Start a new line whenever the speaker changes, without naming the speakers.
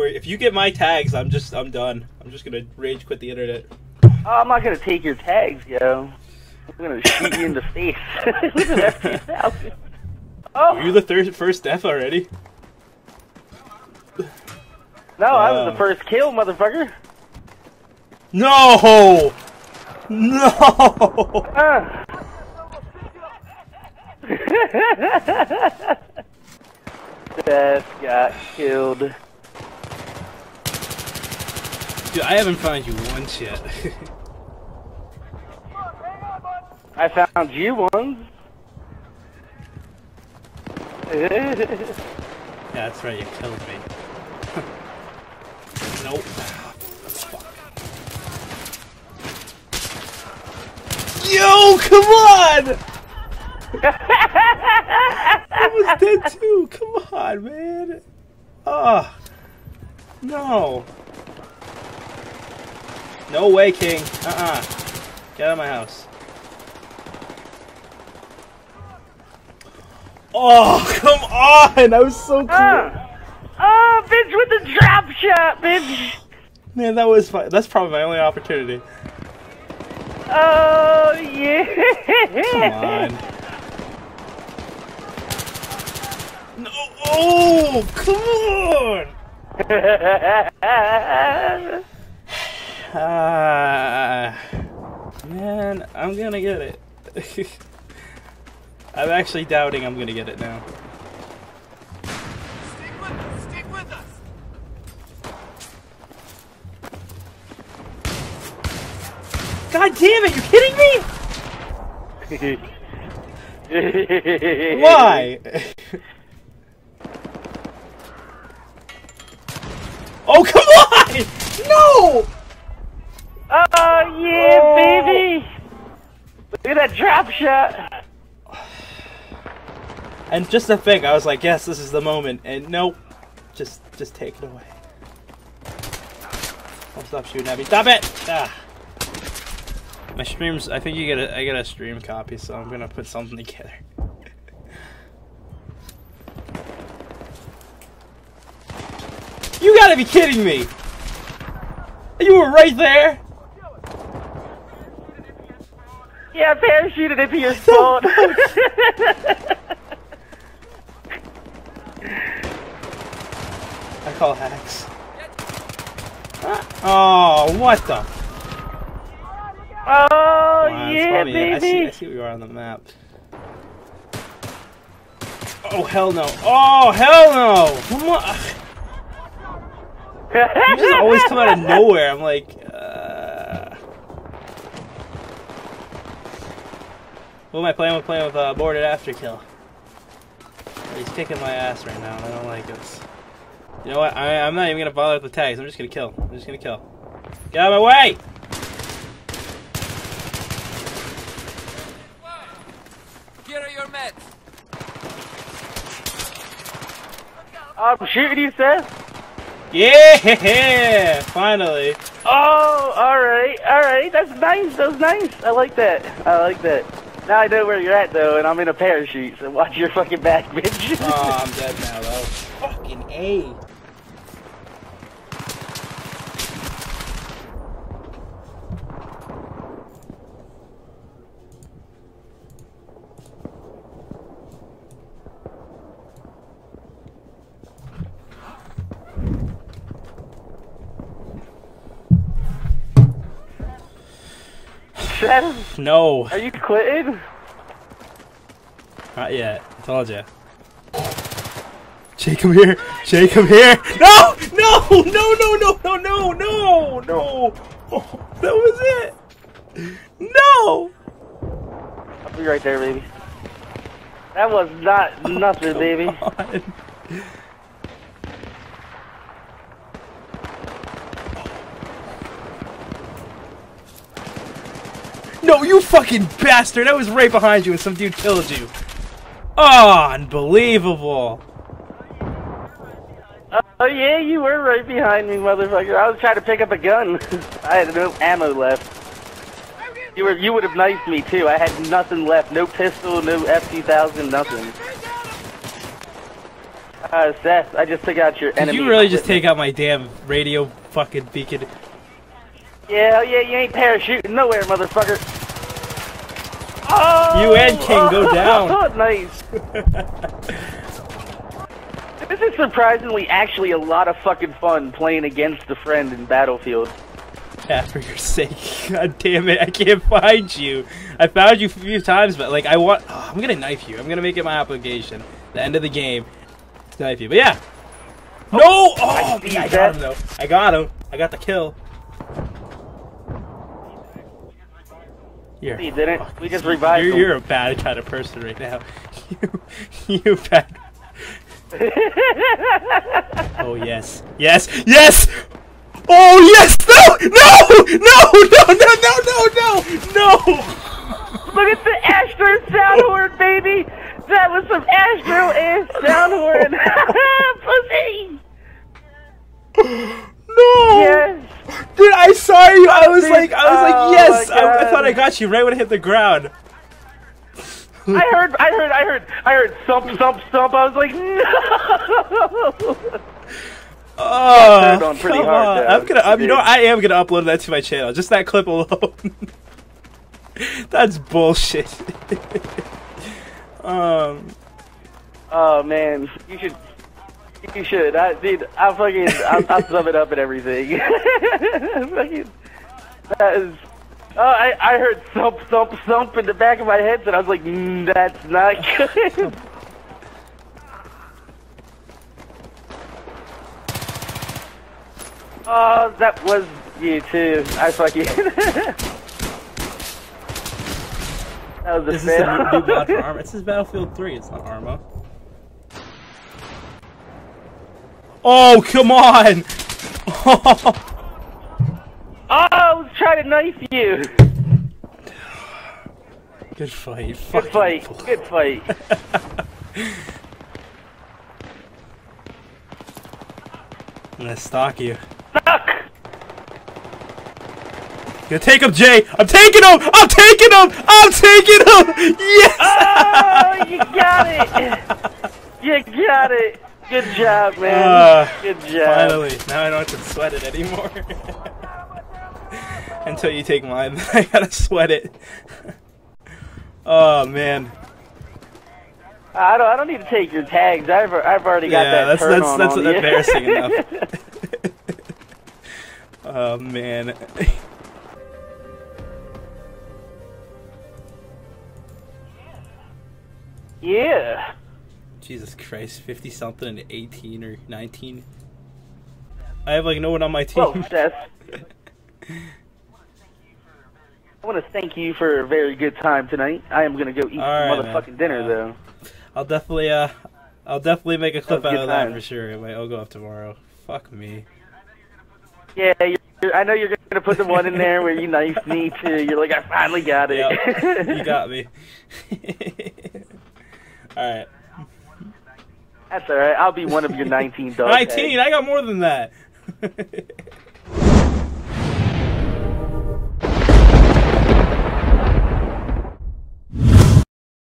before. If you get my tags, I'm just I'm done. I'm just gonna rage quit the internet.
Oh, I'm not gonna take your tags, yo. I'm gonna shoot you in the face. With an F2000. Oh
You're the third first death already.
no, I was
Uh.
the first kill, motherfucker.
No, no.
Uh. Death got killed.
Dude, I haven't found you once yet.
I found you once.
yeah, that's right. You killed me. nope. Yo, come on! I was dead too. Come on, man. Ah, no. No way, King. Uh-uh. Get out of my house. Oh, come on! That was so cool.
Ah! Oh, bitch with the drop shot, bitch!
Man, that was fun. That's probably my only opportunity.
Oh, yeah!
Come on. No. Oh, come on! Ah, man, I'm gonna get it. I'm actually doubting I'm gonna get it now.
Stick with us! Stick with us!
God damn it! You kidding me? Why? oh, come on! No!
Oh, yeah,
Oh.
baby! Look at that drop shot!
And just to think, I was like, yes, this is the moment. And nope. Just just take it away. Don't stop shooting at me. Stop it! Ah. My streams, I think you get a, I get a stream copy, so I'm gonna put something together. You gotta be kidding me! You were right there!
Yeah, parachuted into your spawn.
I call hacks. Oh, what the?
oh,
Wow,
yeah,
probably it. I see, I see where you are on the map. Oh, hell no. Oh, hell no! Come on! You just always come out of nowhere. I'm like, uh... What am I playing with? Playing with uh, Mornin After Kill. He's kicking my ass right now, and I don't like this. You know what? I, I'm not even gonna bother with the tags. I'm just gonna kill. I'm just gonna kill. Get out of my way!
Here are your meds.
I'm shooting you, Seth.
Yeah! Finally.
Oh, alright, alright. That's nice, that's nice. I like that. I like that. Now I know where you're at, though, and I'm in a parachute, so watch your fucking back, bitch.
Oh, I'm dead now, though. Fucking A.
Seth,
No,
are you quitting?
not yet. I told ya. Jake, come here. Jake, come here. No! No! No! No! No! No! No! No! No! Oh, that was it. No!
I'll be right there, baby. That was not oh, nothing, baby.
No, you fucking bastard! I was right behind you and some dude killed you. Oh, unbelievable.
Oh yeah, you were right behind me, motherfucker. I was trying to pick up a gun. I had no ammo left. You were you would have knifed me too. I had nothing left. No pistol, no F2000, nothing. Uh, Seth, I just took out your
Did
enemy.
you really just take out my damn radio fucking beacon?
Yeah, yeah, you ain't parachuting nowhere, motherfucker. Oh!
You and King, go down.
nice. This is surprisingly actually a lot of fucking fun playing against a friend in Battlefield.
Yeah, for your sake. God damn it, I can't find you. I found you a few times, but like I want oh, I'm gonna knife you. I'm gonna make it my obligation. The end of the game. To knife you. But yeah. No! Oh, oh
see
I
that.
got him though. I got him. I got the kill. You're,
You didn't. We just revived
you're,
him.
you're a bad kind of person right now. You, you bad. Oh yes, yes, yes! Oh yes! No! No! No! No! No! No! No! No!
Look at the Astro sound horn, baby! That was some Astro ass sound horn! Pussy!
No!
Yes!
Dude, I saw you. I was
Dude,
like, I was
oh
like, yes. I, I thought I got you right when I hit the ground.
I heard, I heard, I heard, I heard thump, thump, thump. I was like, no!
Oh, come
hard,
on. I'm gonna, I'm, you know, I am gonna upload that to my channel. Just that clip alone. That's bullshit. um,
Oh man, you should, you should. I, dude, I fucking, I'll, I'll sum it up and everything. fucking, that is. Oh, I, I heard thump, thump, thump in the back of my head, and I was like, mm, that's not good. Oh, that was you too. I fucking. that was a
this is
fail.
a new mod for Arma. This is Battlefield 3. It's not Arma. Oh, come on!
Oh, I was trying to knife you.
Good fight.
Good fight.
bull-
Good fight.
I'm gonna stalk you.
Fuck.
Gonna take him, Jay! I'm taking him! I'm taking him! I'm taking him! Yes!
Oh, you got it. You got it. Good job, man.
Uh,
Good job.
Finally, now I don't have to sweat it anymore. Until you take mine, then I gotta sweat it. oh man,
I don't. I don't need to take your tags. I've. I've already got
yeah,
that
that's
turn
that's
on
that's
on you.
embarrassing enough. oh man.
yeah.
Jesus Christ, fifty something and eighteen or nineteen. I have like no one on my team.
Well, Seth. I want to thank you for a very good time tonight. I am gonna go eat
right,
some
man.
motherfucking dinner
Uh,
though.
I'll definitely uh, I'll definitely make a clip out of that
time.
for sure. It might- I'll go up tomorrow. Fuck me.
Yeah, you're, you're- I know you're gonna put the one in there where you knifed me too. You're like, I finally got it.
Yep, you got me. All right.
That's all right. I'll be one of your 19 dog
19. I got more than that.